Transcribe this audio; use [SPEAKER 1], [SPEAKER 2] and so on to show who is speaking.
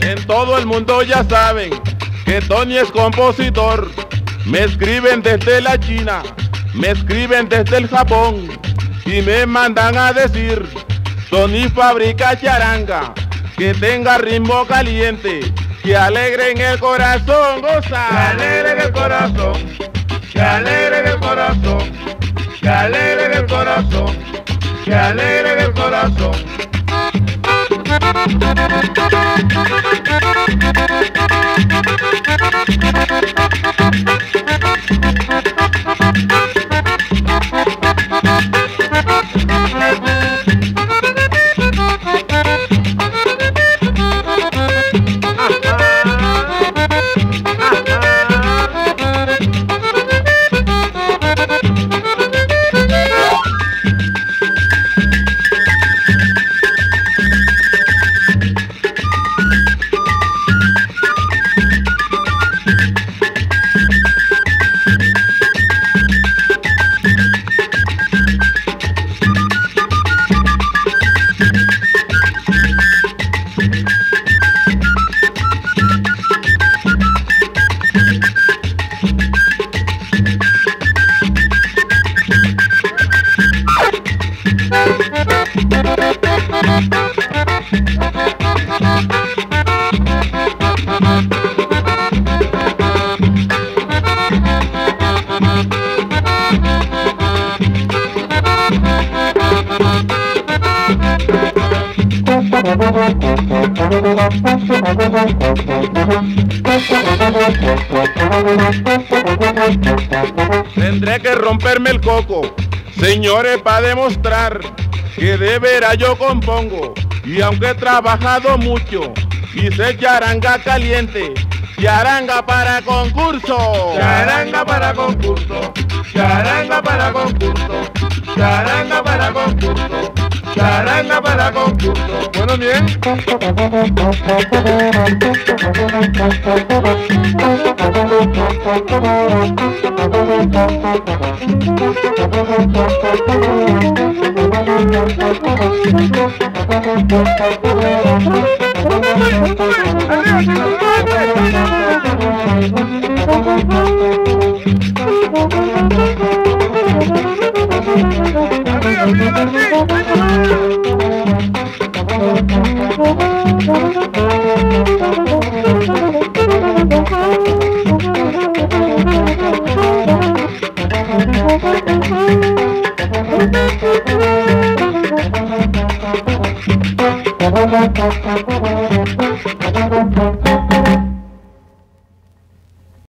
[SPEAKER 1] En todo el mundo ya saben que Tony es compositor. Me escriben desde la China, me escriben desde el Japón y me mandan a decir, Tony fabrica charanga, que tenga ritmo caliente, que alegre en el corazón, goza.
[SPEAKER 2] Que alegre en el corazón, que alegre en el corazón, que alegre en el corazón, que alegre en el corazón. Thank you.
[SPEAKER 1] Tendré que romperme el coco, señores, para demostrar que de veras yo compongo. Y aunque he trabajado mucho sé charanga caliente, charanga para concurso.
[SPEAKER 2] Charanga para concurso, charanga para concurso, charanga para concurso, charanga para concurso.
[SPEAKER 1] Bueno, bien.